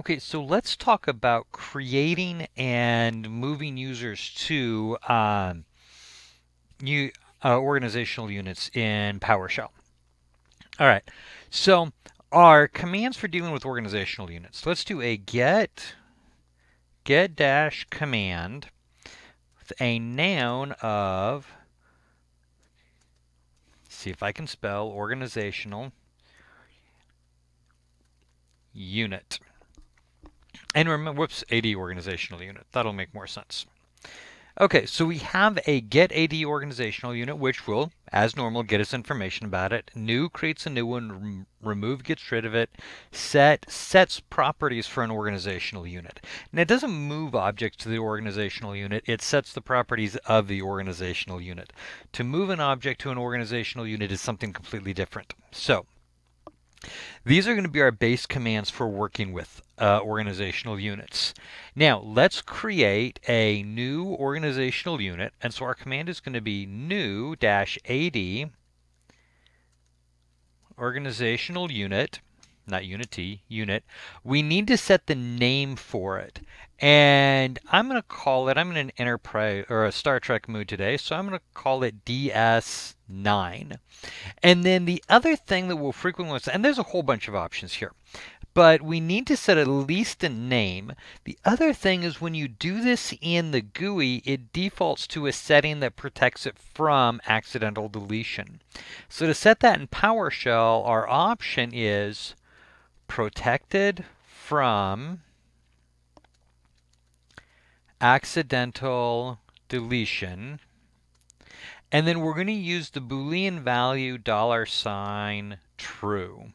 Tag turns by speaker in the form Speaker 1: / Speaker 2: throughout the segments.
Speaker 1: Okay, so let's talk about creating and moving users to um, new uh, organizational units in PowerShell. All right, so our commands for dealing with organizational units. Let's do a get get dash command with a noun of see if I can spell organizational unit. And remember, whoops, AD organizational unit. That'll make more sense. Okay, so we have a get AD organizational unit, which will, as normal, get us information about it. New creates a new one, remove gets rid of it. Set sets properties for an organizational unit. Now, it doesn't move objects to the organizational unit, it sets the properties of the organizational unit. To move an object to an organizational unit is something completely different. So, these are going to be our base commands for working with uh, organizational units. Now, let's create a new organizational unit. And so our command is going to be new-ad organizational unit not unity, unit, we need to set the name for it. And I'm going to call it, I'm in an enterprise or a Star Trek mood today, so I'm going to call it DS9. And then the other thing that we'll frequently, and there's a whole bunch of options here, but we need to set at least a name. The other thing is when you do this in the GUI, it defaults to a setting that protects it from accidental deletion. So to set that in PowerShell, our option is protected from accidental deletion. And then we're going to use the Boolean value dollar sign true.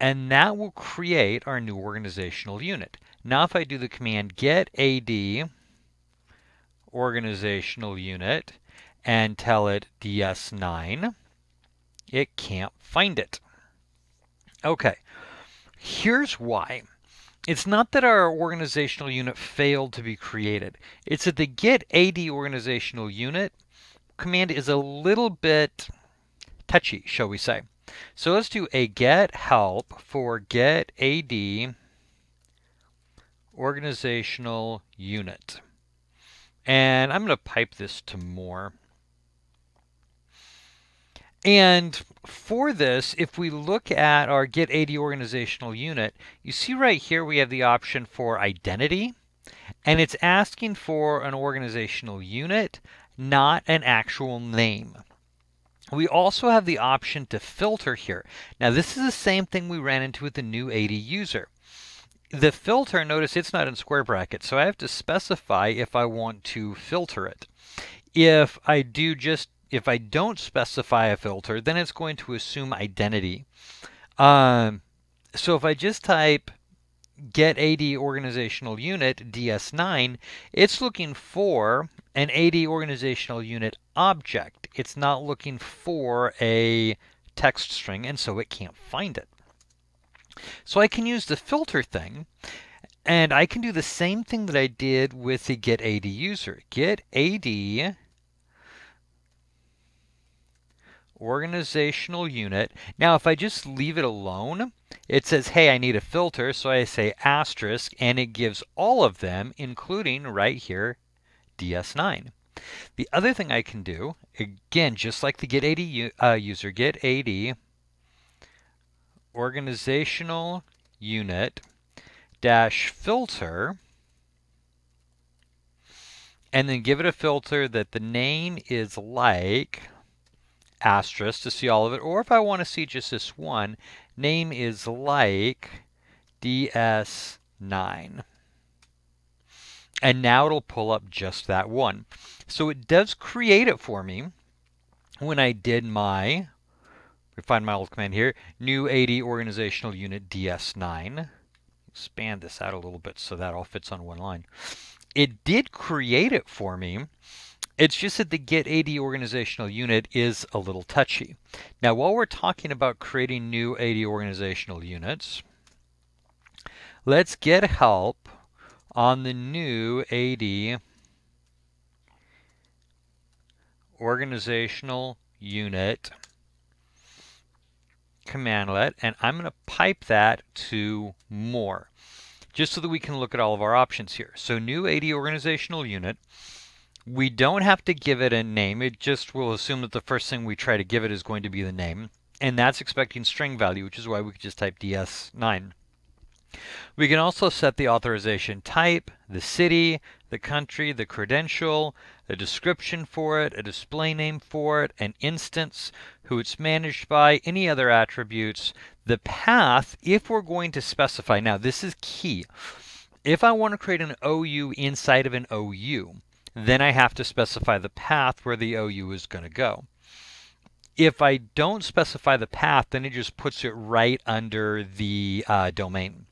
Speaker 1: And that will create our new organizational unit. Now if I do the command get AD organizational unit and tell it DS9, it can't find it. Okay, here's why. It's not that our organizational unit failed to be created. It's that the get AD organizational unit command is a little bit touchy, shall we say. So let's do a get help for get AD organizational unit. And I'm going to pipe this to more. And for this, if we look at our Get AD organizational unit, you see right here we have the option for identity, and it's asking for an organizational unit, not an actual name. We also have the option to filter here. Now this is the same thing we ran into with the new AD user. The filter, notice it's not in square brackets, so I have to specify if I want to filter it. If I do just if I don't specify a filter, then it's going to assume identity. Um, so if I just type get AD organizational unit DS9, it's looking for an AD organizational unit object. It's not looking for a text string, and so it can't find it. So I can use the filter thing, and I can do the same thing that I did with the get AD user. Get AD organizational unit. Now, if I just leave it alone, it says, hey, I need a filter. So I say asterisk, and it gives all of them, including right here, DS9. The other thing I can do, again, just like the get AD uh, user, get AD organizational unit dash filter and then give it a filter that the name is like asterisk to see all of it, or if I want to see just this one, name is like DS9. And now it'll pull up just that one. So it does create it for me when I did my, find my old command here, new AD organizational unit DS9. Expand this out a little bit so that all fits on one line. It did create it for me it's just that the Get AD organizational unit is a little touchy. Now, while we're talking about creating new AD organizational units, let's get help on the new AD organizational unit commandlet, and I'm going to pipe that to more, just so that we can look at all of our options here. So new AD organizational unit. We don't have to give it a name. It just will assume that the first thing we try to give it is going to be the name. And that's expecting string value, which is why we could just type DS9. We can also set the authorization type, the city, the country, the credential, a description for it, a display name for it, an instance, who it's managed by, any other attributes, the path, if we're going to specify. Now, this is key. If I want to create an OU inside of an OU, then I have to specify the path where the OU is going to go. If I don't specify the path, then it just puts it right under the uh, domain.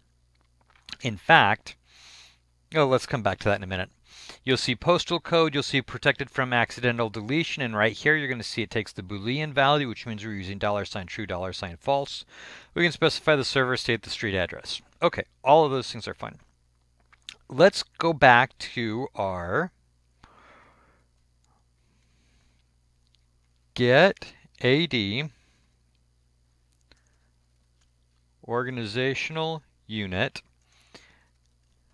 Speaker 1: In fact, oh, let's come back to that in a minute. You'll see postal code, you'll see protected from accidental deletion, and right here you're going to see it takes the Boolean value, which means we're using dollar sign $true, dollar sign $false. We can specify the server state, the street address. Okay, all of those things are fine. Let's go back to our get AD organizational unit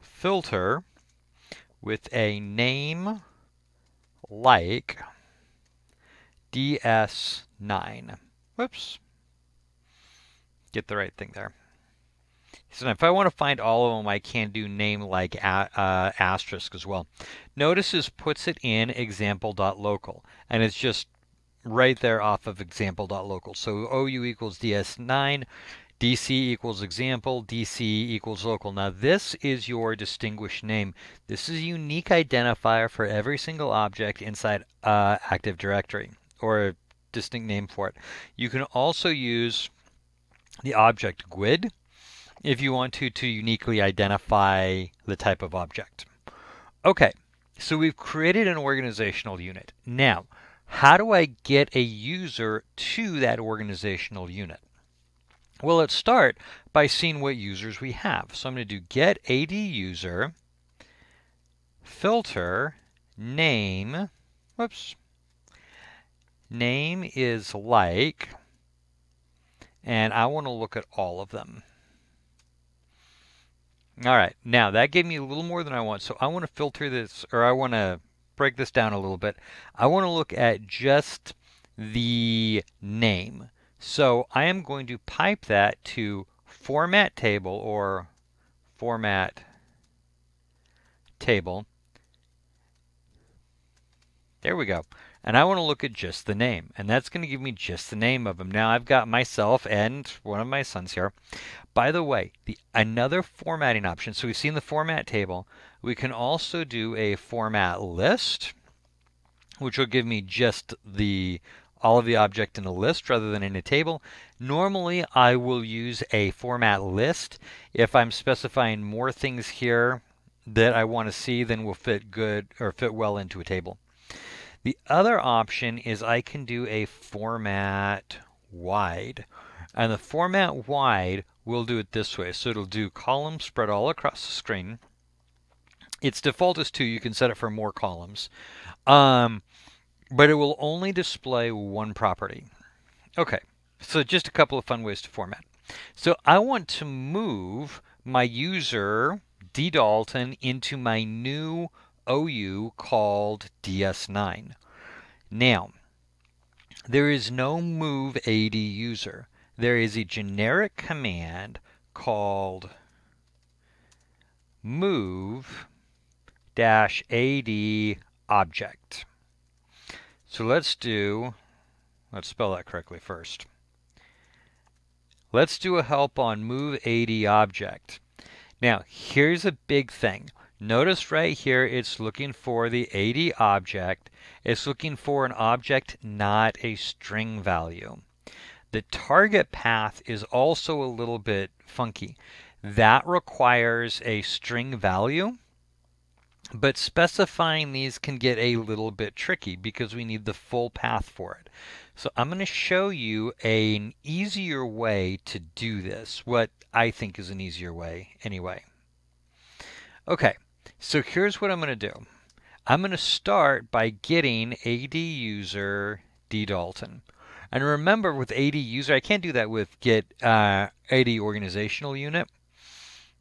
Speaker 1: filter with a name like DS9. Whoops. Get the right thing there. So if I want to find all of them, I can do name like a, uh, asterisk as well. Notice this puts it in example.local, and it's just right there off of example.local. So OU equals DS9, DC equals example, DC equals local. Now this is your distinguished name. This is a unique identifier for every single object inside uh, Active Directory or a distinct name for it. You can also use the object GUID if you want to to uniquely identify the type of object. Okay, so we've created an organizational unit. Now, how do I get a user to that organizational unit? Well, let's start by seeing what users we have. So I'm going to do get AD user, filter, name, whoops, name is like, and I want to look at all of them. All right, now that gave me a little more than I want. So I want to filter this, or I want to break this down a little bit. I want to look at just the name. So I am going to pipe that to format table or format table. There we go. And I want to look at just the name. And that's going to give me just the name of them. Now I've got myself and one of my sons here. By the way, the another formatting option. So we've seen the format table. We can also do a format list, which will give me just the all of the object in a list rather than in a table. Normally, I will use a format list if I'm specifying more things here that I want to see than will fit good or fit well into a table. The other option is I can do a format wide. And the format wide will do it this way. So it'll do column spread all across the screen. Its default is 2. You can set it for more columns. Um, but it will only display one property. Okay, so just a couple of fun ways to format. So I want to move my user, D Dalton, into my new OU called DS9. Now, there is no move AD user. There is a generic command called move AD object. So let's do, let's spell that correctly first. Let's do a help on move AD object. Now, here's a big thing. Notice right here it's looking for the AD object. It's looking for an object, not a string value. The target path is also a little bit funky. That requires a string value but specifying these can get a little bit tricky because we need the full path for it. So I'm going to show you an easier way to do this, what I think is an easier way anyway. Okay, so here's what I'm going to do. I'm going to start by getting AD user D Dalton. And remember with AD user, I can't do that with get uh, AD organizational unit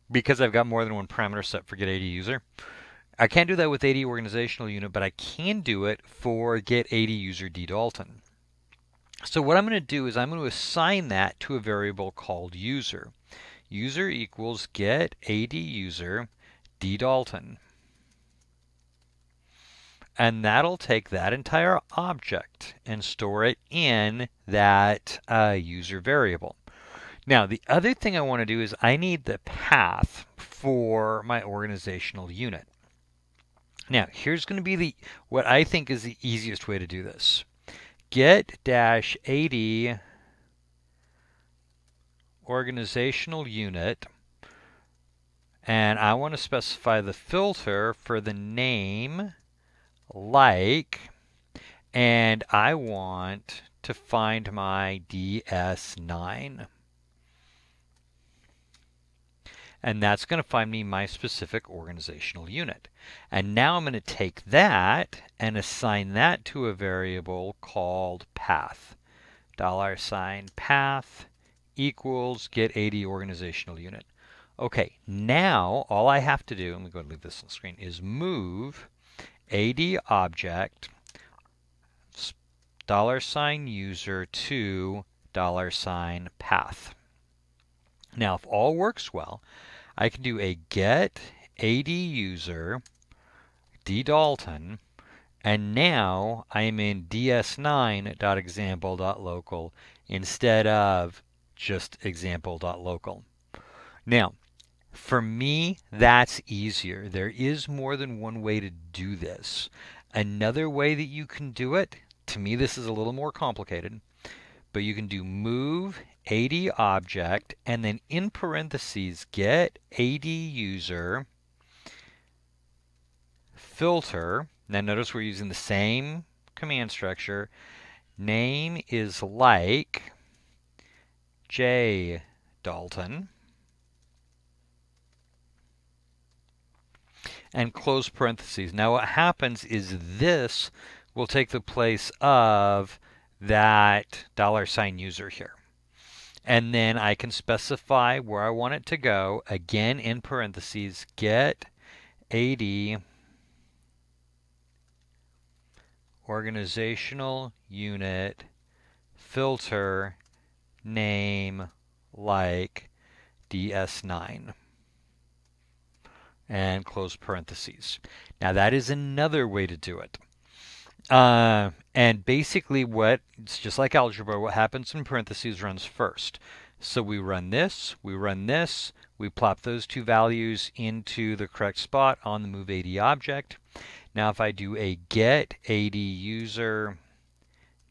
Speaker 1: because I've got more than one parameter set for get AD user. I can't do that with AD organizational unit, but I can do it for get AD user D Dalton. So what I'm going to do is I'm going to assign that to a variable called user. User equals get AD user D Dalton. And that'll take that entire object and store it in that uh, user variable. Now, the other thing I want to do is I need the path for my organizational unit. Now, here's going to be the what I think is the easiest way to do this. Get dash AD organizational unit and I want to specify the filter for the name like and I want to find my DS9 and that's going to find me my specific organizational unit. And now I'm going to take that and assign that to a variable called path. Dollar sign path equals get AD organizational unit. Okay, now all I have to do, let me go and leave this on the screen, is move AD object dollar sign user to dollar sign path. Now, if all works well, I can do a get AD user D Dalton and now I am in ds9.example.local instead of just example.local. Now, for me, that's easier. There is more than one way to do this. Another way that you can do it, to me this is a little more complicated, but you can do move AD object and then in parentheses get AD user filter. Now notice we're using the same command structure. Name is like J Dalton. and close parentheses. Now what happens is this will take the place of that dollar sign user here. And then I can specify where I want it to go. Again, in parentheses, get AD organizational unit filter name like DS9 and close parentheses. Now that is another way to do it. Uh, and basically what, it's just like algebra, what happens in parentheses runs first. So we run this, we run this, we plop those two values into the correct spot on the move AD object. Now if I do a get AD user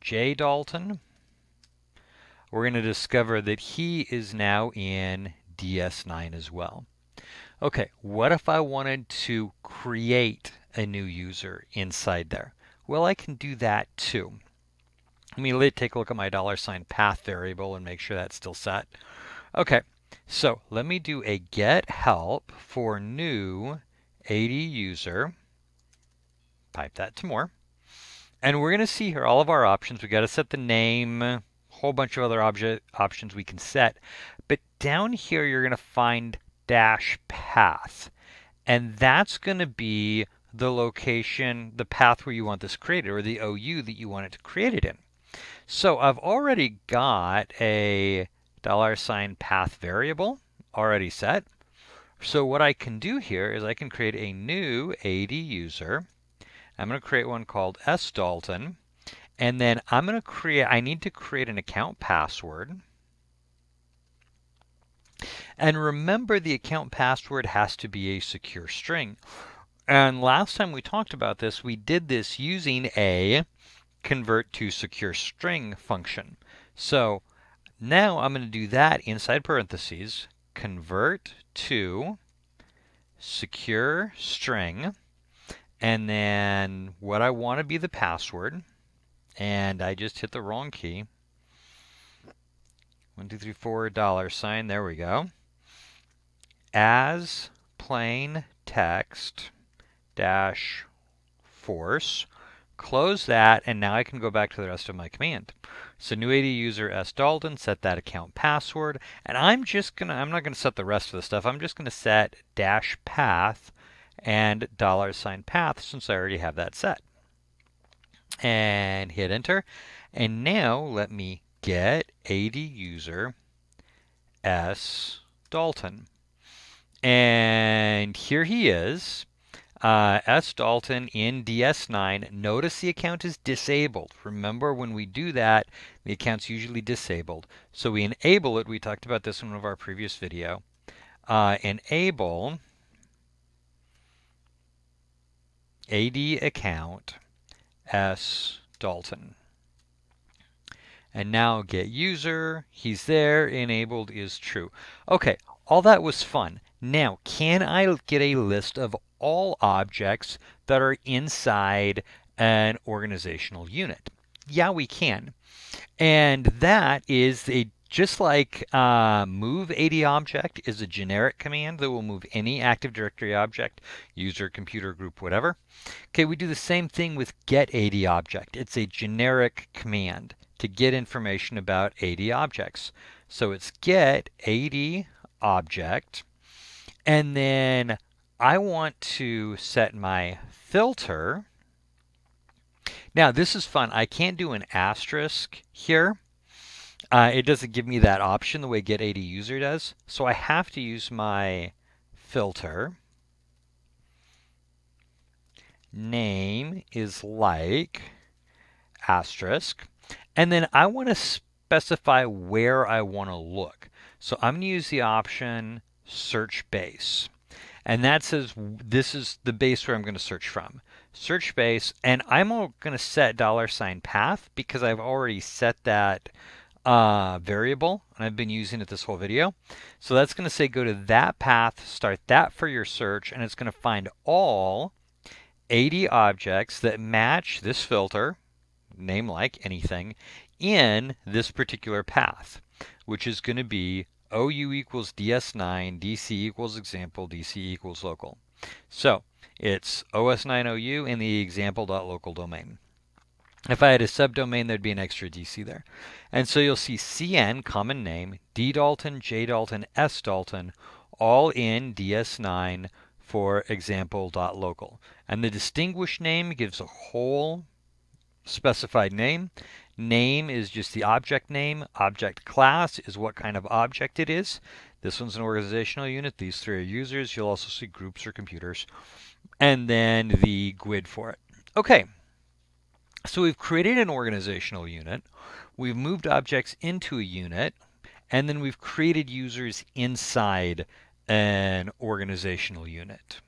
Speaker 1: J Dalton, we're going to discover that he is now in DS9 as well. Okay, what if I wanted to create a new user inside there? Well, I can do that too. Let me take a look at my dollar sign path variable and make sure that's still set. Okay, so let me do a get help for new AD user. Pipe that to more. And we're going to see here all of our options. We've got to set the name, a whole bunch of other object options we can set. But down here, you're going to find dash path. And that's going to be the location, the path where you want this created, or the OU that you want it to create it in. So I've already got a dollar sign path variable already set. So what I can do here is I can create a new AD user. I'm going to create one called S Dalton. And then I'm going to create, I need to create an account password. And remember the account password has to be a secure string. And last time we talked about this, we did this using a convert to secure string function. So now I'm going to do that inside parentheses, convert to secure string, and then what I want to be the password, and I just hit the wrong key. One, two, three, four, dollar sign, there we go. As plain text dash force, close that, and now I can go back to the rest of my command. So new AD user S Dalton, set that account password, and I'm just gonna, I'm not gonna set the rest of the stuff. I'm just gonna set dash path and dollar sign path since I already have that set. And hit enter. And now let me get AD user S Dalton. And here he is. Uh, S. Dalton in DS9. Notice the account is disabled. Remember, when we do that, the account's usually disabled. So we enable it. We talked about this in one of our previous video. Uh, enable AD account S. Dalton. And now get user, he's there, enabled is true. Okay, all that was fun. Now, can I get a list of all objects that are inside an organizational unit? Yeah, we can. And that is a just like uh, move AD object is a generic command that will move any Active Directory object, user, computer, group, whatever. Okay, we do the same thing with get AD object. It's a generic command to get information about AD objects. So it's get AD object, and then I want to set my filter. Now this is fun. I can't do an asterisk here. Uh, it doesn't give me that option the way get AD user does. So I have to use my filter. Name is like asterisk. And then I want to specify where I want to look. So I'm going to use the option search base. And that says this is the base where I'm going to search from. Search base, and I'm going to set dollar sign path because I've already set that uh, variable, and I've been using it this whole video. So that's going to say go to that path, start that for your search, and it's going to find all AD objects that match this filter, name like anything, in this particular path, which is going to be OU equals DS9, DC equals example, DC equals local. So it's DS9 OU in the example.local domain. If I had a subdomain, there'd be an extra DC there. And so you'll see CN, common name, D Dalton, J Dalton, S Dalton, all in DS9 for example.local. And the distinguished name gives a whole specified name. Name is just the object name. Object class is what kind of object it is. This one's an organizational unit. These three are users. You'll also see groups or computers. And then the GUID for it. Okay, so we've created an organizational unit. We've moved objects into a unit. And then we've created users inside an organizational unit.